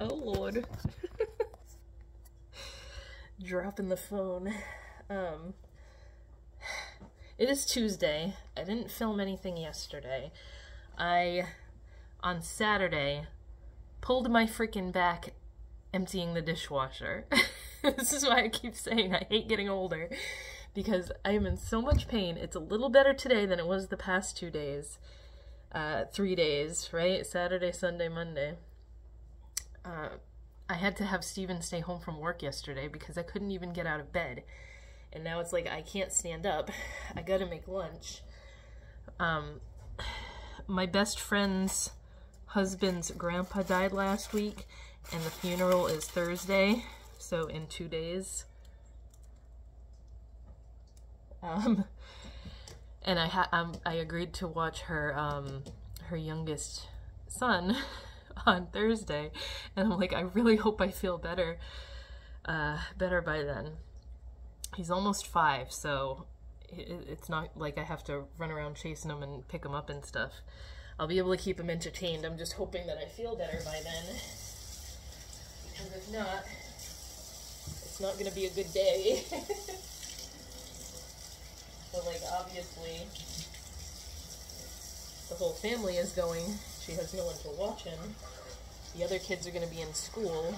Oh lord. Dropping the phone. Um, it is Tuesday. I didn't film anything yesterday. I, on Saturday, pulled my freaking back emptying the dishwasher. this is why I keep saying I hate getting older. Because I am in so much pain. It's a little better today than it was the past two days. Uh, three days, right? Saturday, Sunday, Monday. Uh, I had to have Steven stay home from work yesterday because I couldn't even get out of bed. And now it's like I can't stand up. I gotta make lunch. Um, my best friend's husband's grandpa died last week, and the funeral is Thursday, so in two days. Um, and I ha- um, I agreed to watch her um, her youngest son on Thursday, and I'm like, I really hope I feel better, uh, better by then. He's almost five, so it, it's not like I have to run around chasing him and pick him up and stuff. I'll be able to keep him entertained. I'm just hoping that I feel better by then. Because if not, it's not going to be a good day. but, like, obviously, the whole family is going. She has no one to watch him. The other kids are going to be in school.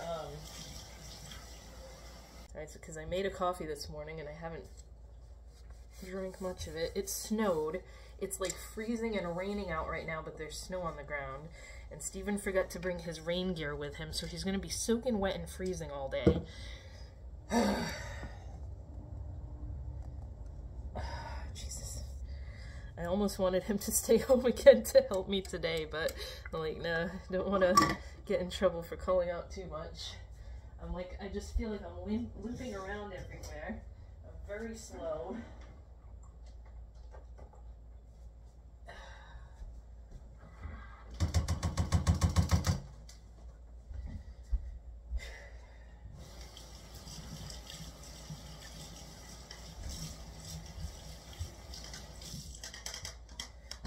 Um, Alright, so because I made a coffee this morning and I haven't drank much of it. It snowed. It's like freezing and raining out right now, but there's snow on the ground. And Steven forgot to bring his rain gear with him, so he's going to be soaking wet and freezing all day. I almost wanted him to stay home again to help me today, but I'm like, nah, don't want to get in trouble for calling out too much. I'm like, I just feel like I'm limp limping around everywhere. I'm very slow.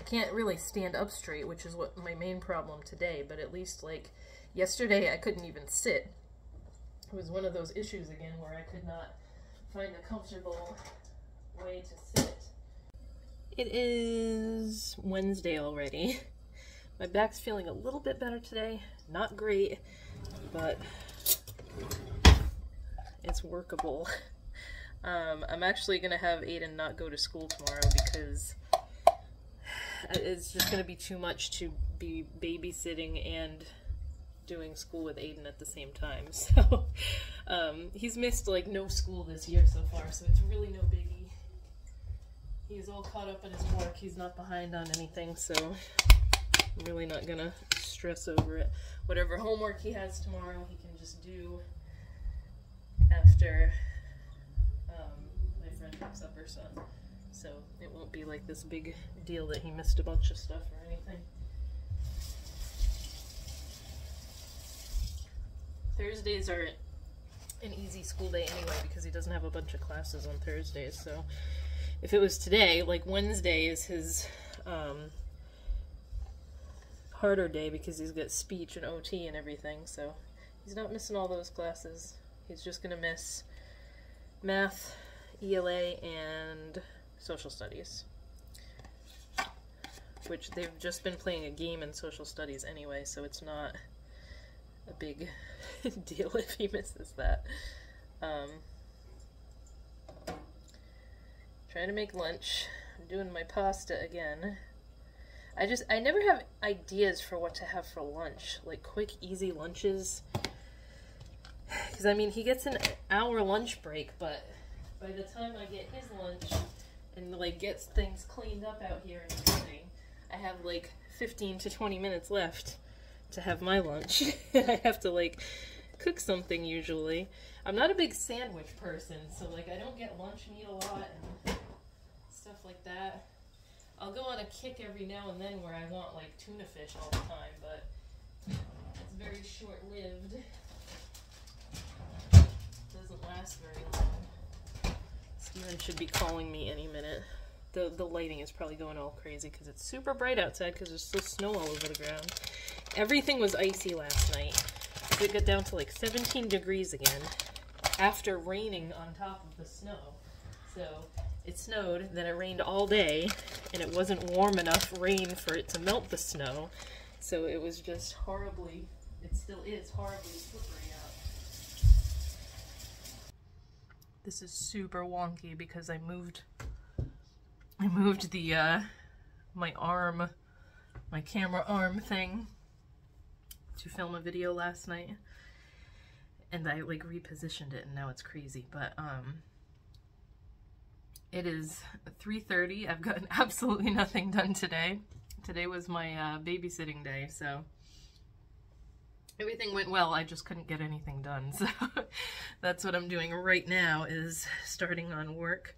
Can't really stand up straight, which is what my main problem today, but at least like yesterday I couldn't even sit. It was one of those issues again where I could not find a comfortable way to sit. It is Wednesday already. My back's feeling a little bit better today. Not great, but it's workable. Um, I'm actually going to have Aiden not go to school tomorrow because it's just going to be too much to be babysitting and doing school with Aiden at the same time. So um, he's missed like no school this year so far, so it's really no biggie. He's all caught up in his work. He's not behind on anything, so I'm really not gonna stress over it. Whatever homework he has tomorrow, he can just do after um, my friend picks up her son so it won't be like this big deal that he missed a bunch of stuff or anything. Thursdays are an easy school day anyway because he doesn't have a bunch of classes on Thursdays. So if it was today, like Wednesday is his um, harder day because he's got speech and OT and everything. So he's not missing all those classes. He's just going to miss math, ELA, and social studies. Which they've just been playing a game in social studies anyway, so it's not a big deal if he misses that. Um, trying to make lunch. I'm doing my pasta again. I just, I never have ideas for what to have for lunch. Like quick, easy lunches. Because, I mean, he gets an hour lunch break, but by the time I get his lunch, and like gets things cleaned up out here in the morning, I have like 15 to 20 minutes left to have my lunch. I have to like cook something usually. I'm not a big sandwich person, so like I don't get lunch meat a lot and stuff like that. I'll go on a kick every now and then where I want like tuna fish all the time, but it's very short-lived. It Doesn't last very long. Steven should be calling me any minute. The, the lighting is probably going all crazy because it's super bright outside because there's still snow all over the ground. everything was icy last night. It got down to like 17 degrees again after raining on top of the snow. So it snowed, then it rained all day, and it wasn't warm enough rain for it to melt the snow. So it was just horribly, it still is horribly slippery out. This is super wonky because I moved, I moved the, uh, my arm, my camera arm thing to film a video last night. And I like repositioned it and now it's crazy, but um it is 3.30. I've gotten absolutely nothing done today. Today was my uh, babysitting day, so everything went well. I just couldn't get anything done. So that's what I'm doing right now is starting on work.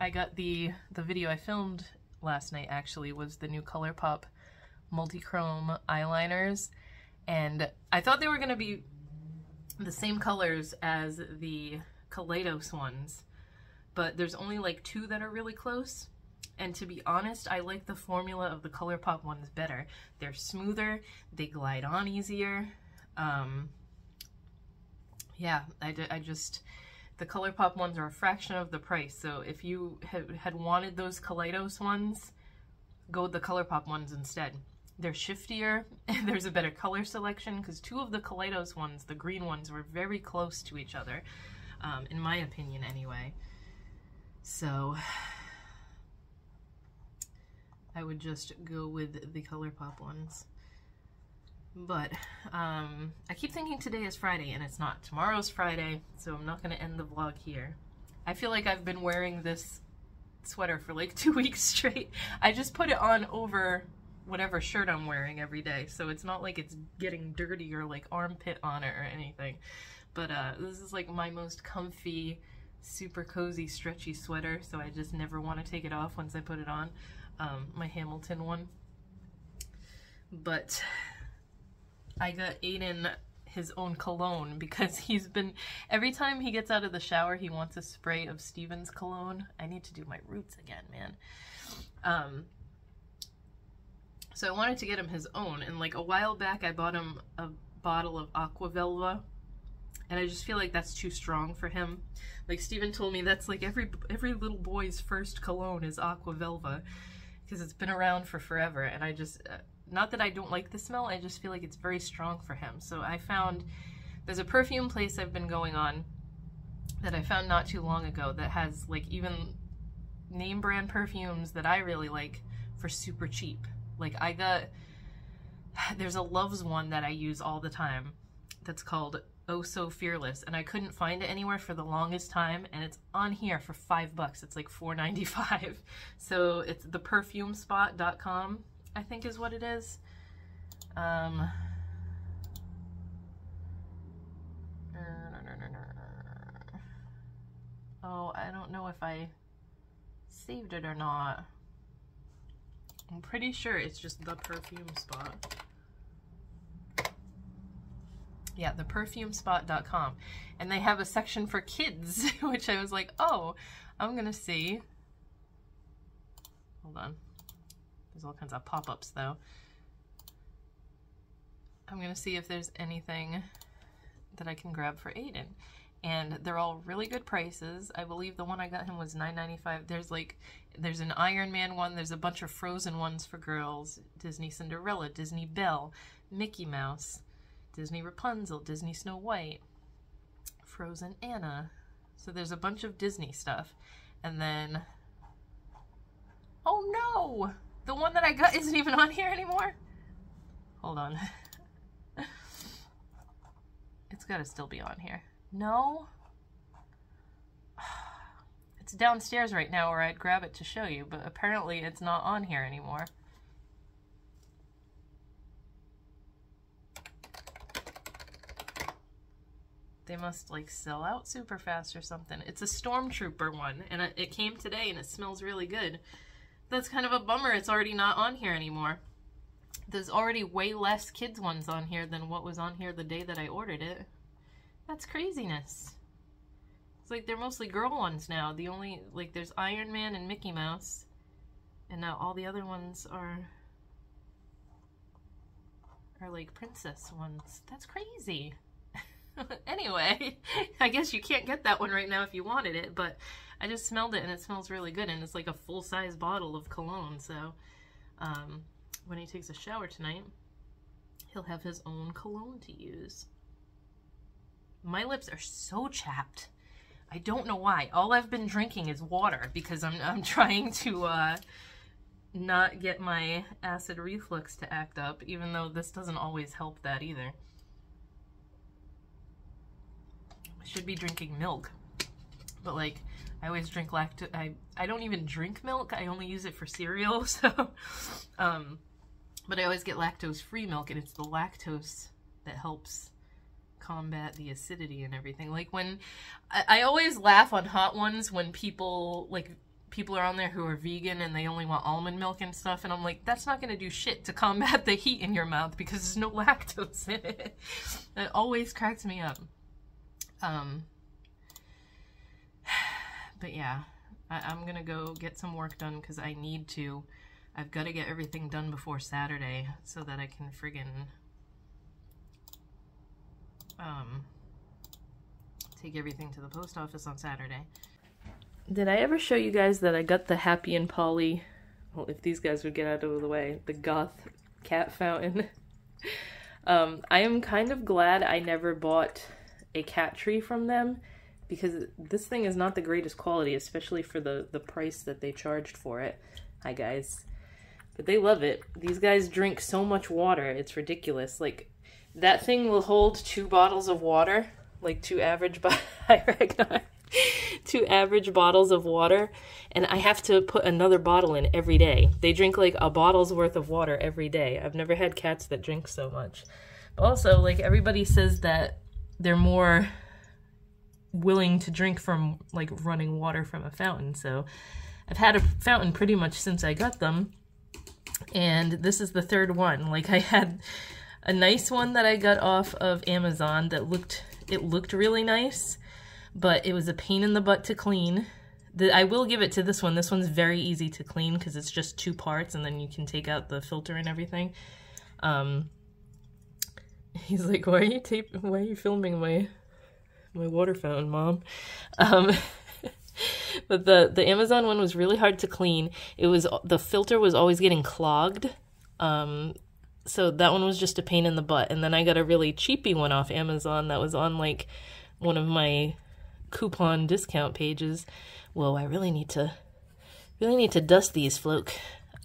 I got the, the video I filmed last night actually was the new ColourPop multi-chrome eyeliners. And I thought they were going to be the same colors as the Kaleidos ones but there's only like two that are really close. And to be honest, I like the formula of the ColourPop ones better. They're smoother, they glide on easier. Um, yeah, I, I just, the ColourPop ones are a fraction of the price. So if you had, wanted those Kaleidos ones, go with the ColourPop ones instead. They're shiftier, there's a better color selection, because two of the Kaleidos ones, the green ones, were very close to each other, um, in my opinion anyway. So I would just go with the ColourPop ones. But um, I keep thinking today is Friday and it's not. Tomorrow's Friday, so I'm not going to end the vlog here. I feel like I've been wearing this sweater for like two weeks straight. I just put it on over whatever shirt I'm wearing every day, so it's not like it's getting dirty or like armpit on it or anything. But uh, this is like my most comfy super cozy stretchy sweater so I just never want to take it off once I put it on um, my Hamilton one. But I got Aiden his own cologne because he's been every time he gets out of the shower he wants a spray of Steven's cologne. I need to do my roots again man. Um so I wanted to get him his own and like a while back I bought him a bottle of Aqua Velva and I just feel like that's too strong for him. Like Steven told me that's like every every little boy's first cologne is Aqua Velva because it's been around for forever and I just uh, not that I don't like the smell, I just feel like it's very strong for him. So I found there's a perfume place I've been going on that I found not too long ago that has like even name brand perfumes that I really like for super cheap. Like I got there's a Loves one that I use all the time that's called Oh So Fearless, and I couldn't find it anywhere for the longest time, and it's on here for five bucks. It's like four ninety five. So it's theperfumespot.com, I think is what it is. Um, oh, I don't know if I saved it or not. I'm pretty sure it's just the perfume spot yeah, theperfumespot.com. And they have a section for kids, which I was like, oh, I'm going to see. Hold on. There's all kinds of pop-ups, though. I'm going to see if there's anything that I can grab for Aiden. And they're all really good prices. I believe the one I got him was $9.95. There's like, there's an Iron Man one. There's a bunch of Frozen ones for girls. Disney Cinderella, Disney Belle, Mickey Mouse. Disney Rapunzel, Disney Snow White, Frozen Anna. So there's a bunch of Disney stuff. And then, oh no! The one that I got isn't even on here anymore? Hold on. it's gotta still be on here. No? It's downstairs right now where I'd grab it to show you, but apparently it's not on here anymore. They must like sell out super fast or something. It's a Stormtrooper one, and it came today and it smells really good. That's kind of a bummer. It's already not on here anymore. There's already way less kids ones on here than what was on here the day that I ordered it. That's craziness. It's like they're mostly girl ones now. The only, like there's Iron Man and Mickey Mouse. And now all the other ones are, are like princess ones. That's crazy. anyway, I guess you can't get that one right now if you wanted it, but I just smelled it and it smells really good and it's like a full-size bottle of cologne, so um, when he takes a shower tonight, he'll have his own cologne to use. My lips are so chapped. I don't know why. All I've been drinking is water because I'm, I'm trying to uh, not get my acid reflux to act up, even though this doesn't always help that either. I should be drinking milk, but like, I always drink lactose. I, I don't even drink milk. I only use it for cereal, so, um, but I always get lactose-free milk, and it's the lactose that helps combat the acidity and everything. Like when, I, I always laugh on Hot Ones when people, like, people are on there who are vegan and they only want almond milk and stuff and I'm like that's not going to do shit to combat the heat in your mouth because there's no lactose in it. That always cracks me up. Um but yeah, I, am gonna go get some work done because I need to. I've got to get everything done before Saturday so that I can friggin' um, take everything to the post office on Saturday. Did I ever show you guys that I got the Happy and Polly, well, if these guys would get out of the way, the goth cat fountain? um, I am kind of glad I never bought a cat tree from them because this thing is not the greatest quality, especially for the, the price that they charged for it. Hi, guys. But they love it. These guys drink so much water, it's ridiculous. Like, that thing will hold two bottles of water, like two average, Ragnar, two average bottles of water, and I have to put another bottle in every day. They drink like a bottle's worth of water every day. I've never had cats that drink so much. Also, like everybody says that they're more willing to drink from like running water from a fountain. So I've had a fountain pretty much since I got them. And this is the third one. Like I had a nice one that I got off of Amazon that looked it looked really nice, but it was a pain in the butt to clean. The, I will give it to this one. This one's very easy to clean because it's just two parts and then you can take out the filter and everything. Um, he's like, why are you tape? Why are you filming my my water fountain, mom. Um, but the the Amazon one was really hard to clean. It was the filter was always getting clogged. Um, so that one was just a pain in the butt. And then I got a really cheapy one off Amazon that was on like one of my coupon discount pages. Whoa, I really need to really need to dust these floke.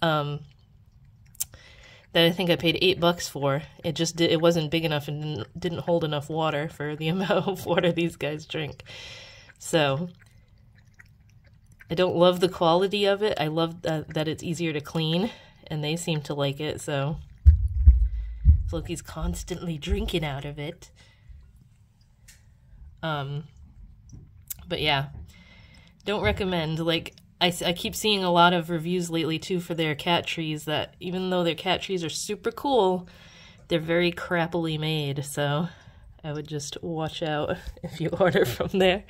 Um, that I think I paid eight bucks for. It just it wasn't big enough and didn't, didn't hold enough water for the amount of water these guys drink. So I don't love the quality of it. I love that, that it's easier to clean, and they seem to like it. So Floki's constantly drinking out of it. Um, but yeah, don't recommend. Like I, I keep seeing a lot of reviews lately too for their cat trees that even though their cat trees are super cool, they're very crappily made. So I would just watch out if you order from there.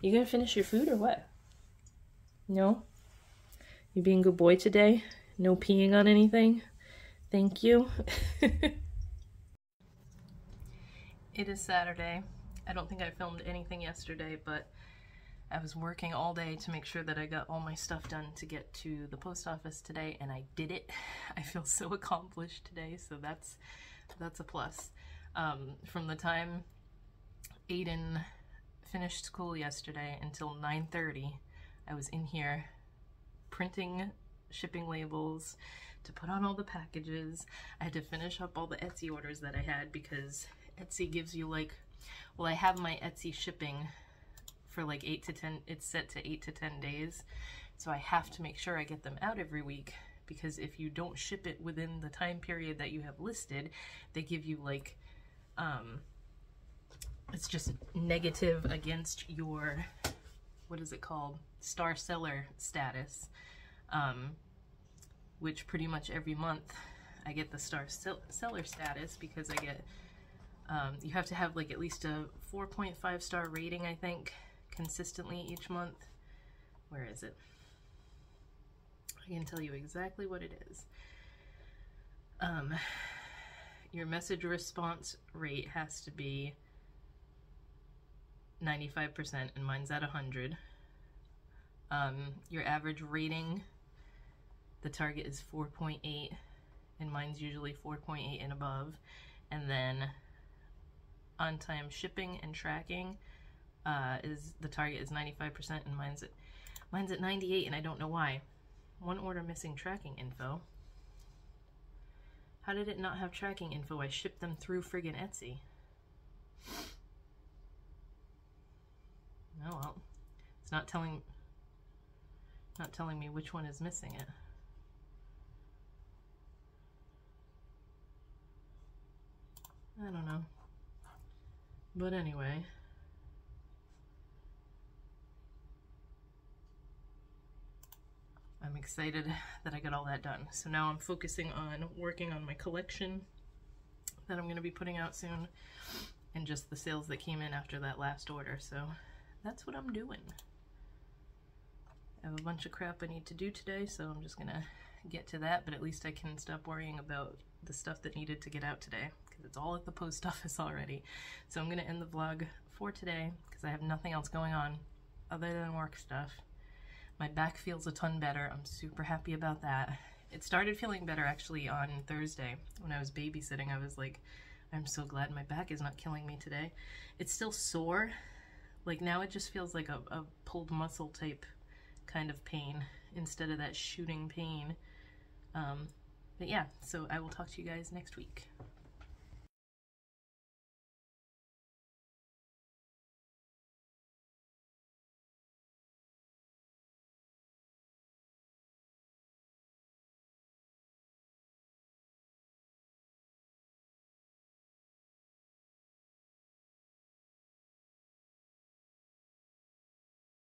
You gonna finish your food or what? No? You being a good boy today? No peeing on anything? Thank you. it is Saturday. I don't think I filmed anything yesterday, but I was working all day to make sure that I got all my stuff done to get to the post office today, and I did it. I feel so accomplished today, so that's that's a plus. Um, from the time Aiden finished school yesterday until 9.30, I was in here printing shipping labels to put on all the packages. I had to finish up all the Etsy orders that I had because Etsy gives you like, well, I have my Etsy shipping for like 8 to 10, it's set to 8 to 10 days. So I have to make sure I get them out every week because if you don't ship it within the time period that you have listed, they give you like, um, it's just negative against your, what is it called? Star seller status, um, which pretty much every month I get the star seller status because I get, um, you have to have like at least a 4.5 star rating, I think, consistently each month. Where is it? I can tell you exactly what it is. Um, your message response rate has to be 95% and mine's at 100. Um, your average rating, the target is 4.8 and mine's usually 4.8 and above. And then on time shipping and tracking uh, is the target is 95% and mine's at, mine's at 98 and I don't know why. One order missing tracking info. How did it not have tracking info? I shipped them through friggin' Etsy. Oh well. It's not telling not telling me which one is missing it. I don't know. But anyway. I'm excited that I got all that done. So now I'm focusing on working on my collection that I'm going to be putting out soon and just the sales that came in after that last order. So that's what I'm doing. I have a bunch of crap I need to do today, so I'm just going to get to that, but at least I can stop worrying about the stuff that needed to get out today because it's all at the post office already. So I'm going to end the vlog for today because I have nothing else going on other than work stuff. My back feels a ton better. I'm super happy about that. It started feeling better actually on Thursday when I was babysitting. I was like, I'm so glad my back is not killing me today. It's still sore. Like now it just feels like a, a pulled muscle type kind of pain instead of that shooting pain. Um, but yeah, so I will talk to you guys next week.